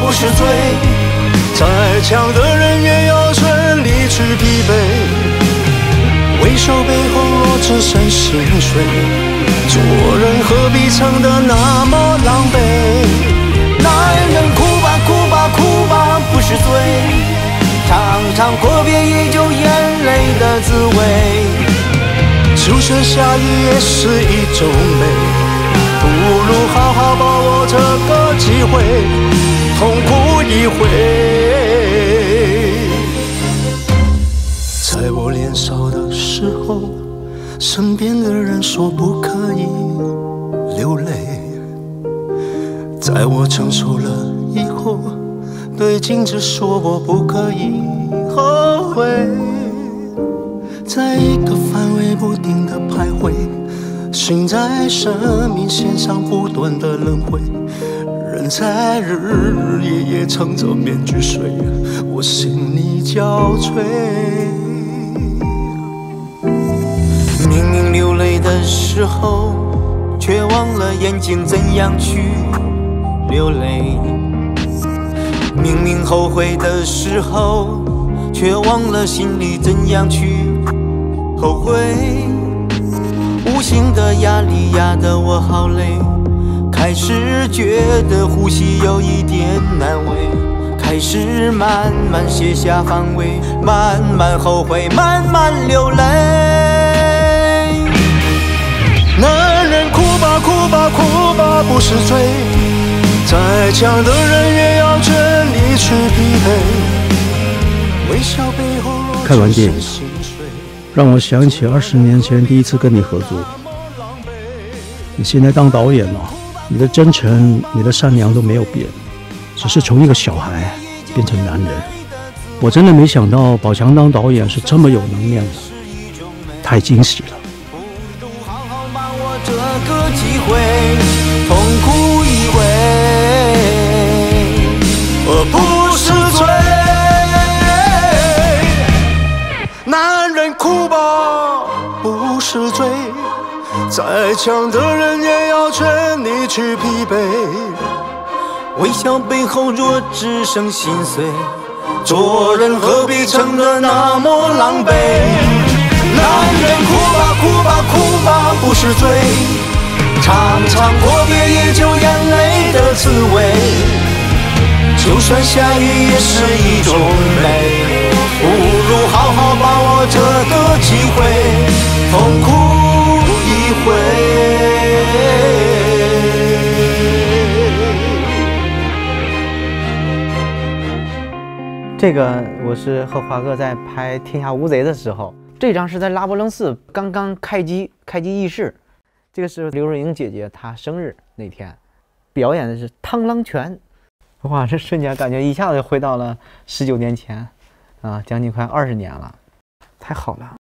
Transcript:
不是罪。再强的人也要全力去疲惫。微笑背后若只剩心碎，做人何必唱得那么狼狈？男人哭吧，哭吧，哭吧，不是罪。尝尝阔别已久眼泪的滋味。就算下雨也是一种美，不如好好把握这个机会，痛哭一回。在我年少的时候，身边的人说不可以流泪；在我成熟了以后，对镜子说我不可以后悔。在一个范围不停的徘徊，心在生命线上不断的轮回，人在日日夜夜撑着面具睡，我心力交瘁。明明流泪的时候，却忘了眼睛怎样去流泪；明明后悔的时候，却忘了心里怎样去。后悔，无形的压力压得我好累，开始觉得呼吸有一点难为，开始慢慢卸下防卫，慢慢后悔，慢慢流泪。男人哭吧哭吧哭吧不是罪，再强的人也要全力去疲惫。微笑背后看完电影。让我想起二十年前第一次跟你合作。你现在当导演了，你的真诚、你的善良都没有变，只是从一个小孩变成男人。我真的没想到宝强当导演是这么有能量的，太惊喜了。哭再强的人也要劝你去疲惫。微笑背后若只剩心碎，做人何必撑得那么狼狈？男人哭吧，哭吧，哭吧，不是罪。尝尝阔别已久眼泪的滋味。就算下雨也是一种美。不如好好把握这个机会，这个我是和华哥在拍《天下无贼》的时候，这张是在拉卜楞寺刚刚开机开机仪式，这个是刘若英姐姐她生日那天，表演的是《螳螂拳》，哇，这瞬间感觉一下子回到了十九年前。啊，将近快二十年了，太好了！